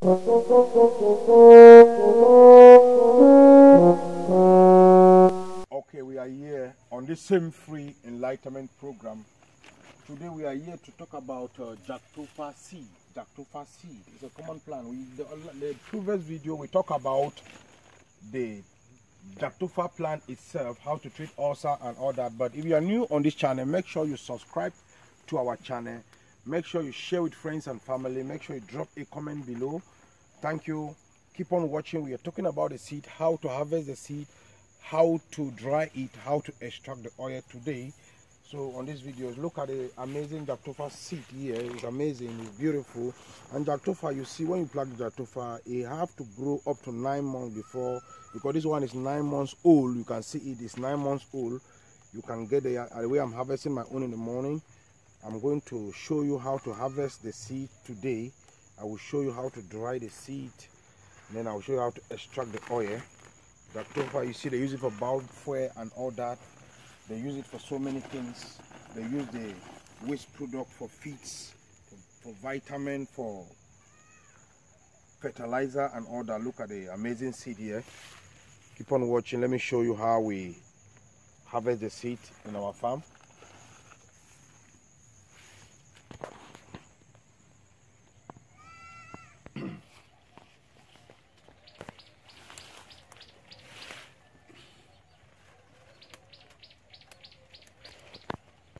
Okay, we are here on this same free enlightenment program. Today we are here to talk about uh, Jatropha seed. Jatropha seed is a common plant. We, the, the previous video we talk about the Jatropha plant itself, how to treat ulcer and all that. But if you are new on this channel, make sure you subscribe to our channel. Make sure you share with friends and family. Make sure you drop a comment below. Thank you. Keep on watching. We are talking about the seed, how to harvest the seed, how to dry it, how to extract the oil today. So on this video, look at the amazing Jatropha seed here. It's amazing, it's beautiful. And Jatropha, you see when you plant Jatropha, it have to grow up to nine months before, because this one is nine months old. You can see it is nine months old. You can get the, the way I'm harvesting my own in the morning. I'm going to show you how to harvest the seed today. I will show you how to dry the seed. Then I will show you how to extract the oil. Jatropha, you see they use it for bulb and all that. They use it for so many things. They use the waste product for feeds, for, for vitamin, for fertilizer and all that. Look at the amazing seed here. Keep on watching. Let me show you how we harvest the seed in our farm.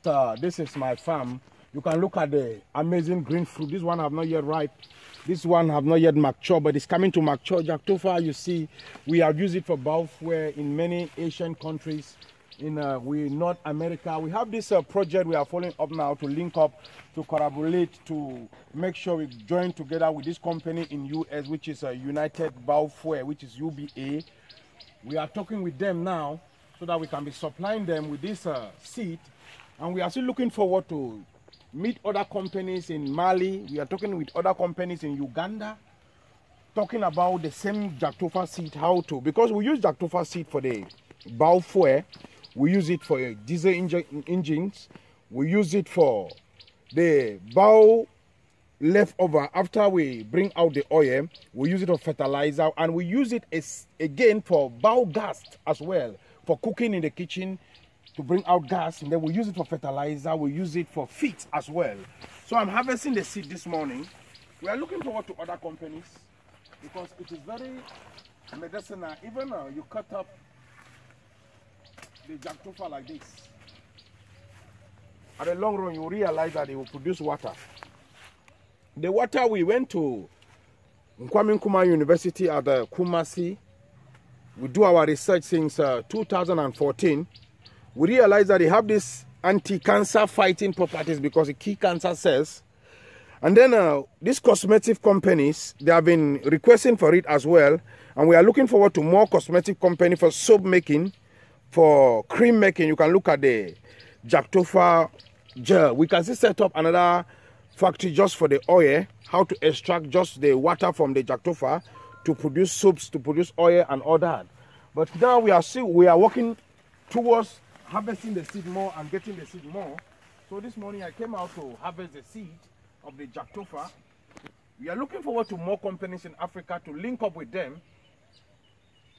Uh, this is my farm. You can look at the amazing green fruit. This one have not yet ripe. This one have not yet matured, but it's coming to mature. Jatropha, you see, we have used it for biofuel in many Asian countries. In uh, we North America, we have this uh, project we are following up now to link up, to collaborate, to make sure we join together with this company in US, which is uh, United Biofuel, which is UBA. We are talking with them now so that we can be supplying them with this uh, seed and we are still looking forward to meet other companies in Mali. We are talking with other companies in Uganda, talking about the same Jatropha seed, how to, because we use Jatropha seed for the biofuel, we use it for diesel engines, we use it for the bio leftover after we bring out the oil, we use it for fertilizer, and we use it as, again for biogas as well, for cooking in the kitchen, to bring out gas and then we use it for fertilizer we use it for feed as well. So i'm harvesting the seed this morning. We are looking forward to other companies because it is very medicinal. Even you cut up the jatropha like this. At the long run you realize that it will produce water. The water we went to Kwame Nkrumah University at Kumasi we do our research since uh, 2014 we realize that they have this anti-cancer fighting properties because it kill cancer cells. And then uh, these cosmetic companies, they have been requesting for it as well. And we are looking forward to more cosmetic company for soap making, for cream making. You can look at the Jatropha gel. We can set up another factory just for the oil, how to extract just the water from the Jatropha to produce soaps, to produce oil and all that. But now we are still, we are working towards harvesting the seed more and getting the seed more. So this morning I came out to harvest the seed of the Jatropha. We are looking forward to more companies in Africa to link up with them.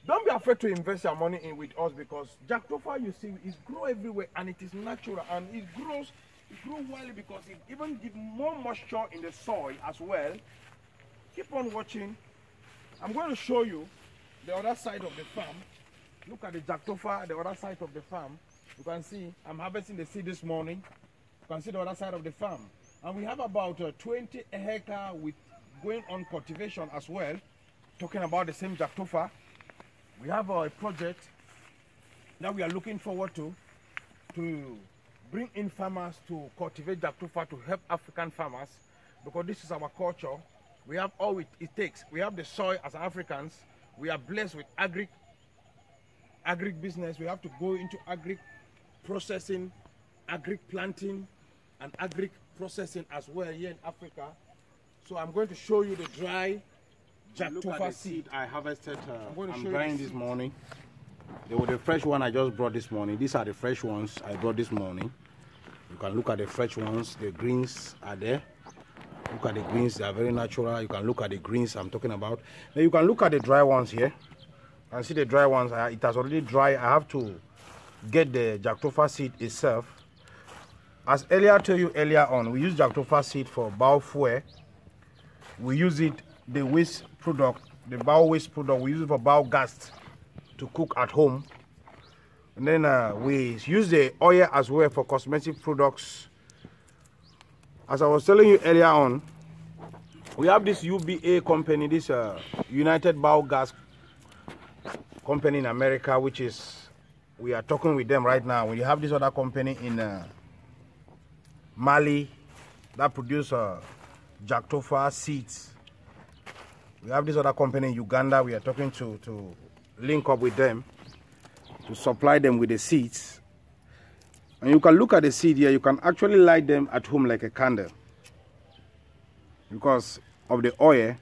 Don't be afraid to invest your money in with us because Jatropha, you see, it grow everywhere and it is natural and it grows, it grows well because it even gives more moisture in the soil as well. Keep on watching. I'm going to show you the other side of the farm. Look at the Jatropha, the other side of the farm. You can see I'm harvesting the seed this morning. You can see the other side of the farm. And we have about uh, 20 hectare with going on cultivation as well. Talking about the same Jatropha. We have uh, a project that we are looking forward to to bring in farmers to cultivate Jatropha to help African farmers because this is our culture. We have all it, it takes. We have the soil as Africans. We are blessed with agri agri business. We have to go into agri processing, agri planting, and agri processing as well here in Africa. So I'm going to show you the dry Jatropha seed. I harvested. Uh, I'm going to I'm show drying this seed. morning. They were the fresh one I just brought this morning. These are the fresh ones I brought this morning. You can look at the fresh ones. The greens are there. Look at the greens, they are very natural. You can look at the greens I'm talking about. Then you can look at the dry ones here. And see the dry ones, uh, it has already dry. I have to get the Jatropha seed itself. As earlier told you earlier on, we use Jatropha seed for biofuel. We use it, the waste product, the bio waste product, we use it for biogas to cook at home. And then uh, we use the oil as well for cosmetic products. As I was telling you earlier on, we have this UBA company, this uh, United Biogas company in America, which is, we are talking with them right now. We have this other company in uh, Mali that produce uh, Jatropha seeds. We have this other company in Uganda. We are talking to, to link up with them to supply them with the seeds. And you can look at the seed here, you can actually light them at home like a candle. Because of the oil,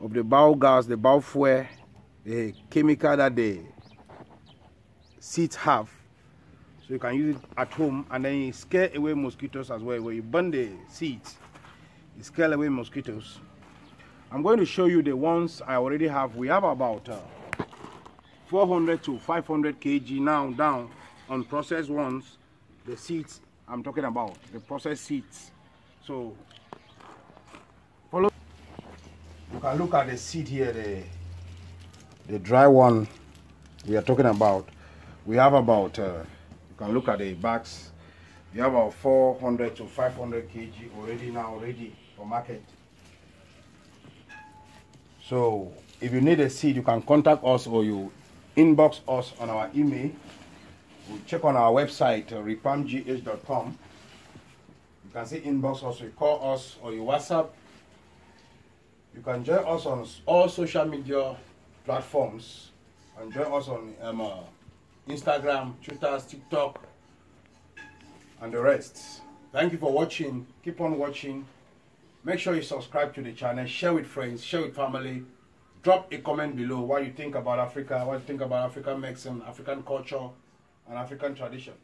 of the biogas, the biofuel, the chemical that the seeds have. So you can use it at home and then you scare away mosquitoes as well. When you burn the seeds, you scare away mosquitoes. I'm going to show you the ones I already have. We have about uh, 400 to 500 kg now down on processed ones the seeds i'm talking about the processed seeds so follow you can look at the seed here the the dry one we are talking about we have about uh, you can look at the bags we have about 400 to 500 kg already now ready for market so if you need a seed you can contact us or you inbox us on our email. We check on our website, uh, repampgh.com. You can see inbox us, you call us, or you WhatsApp. You can join us on all social media platforms and join us on um, uh, Instagram, Twitter, TikTok, and the rest. Thank you for watching. Keep on watching. Make sure you subscribe to the channel, share with friends, share with family drop a comment below what you think about Africa, what you think about African medicine, African culture, and African tradition.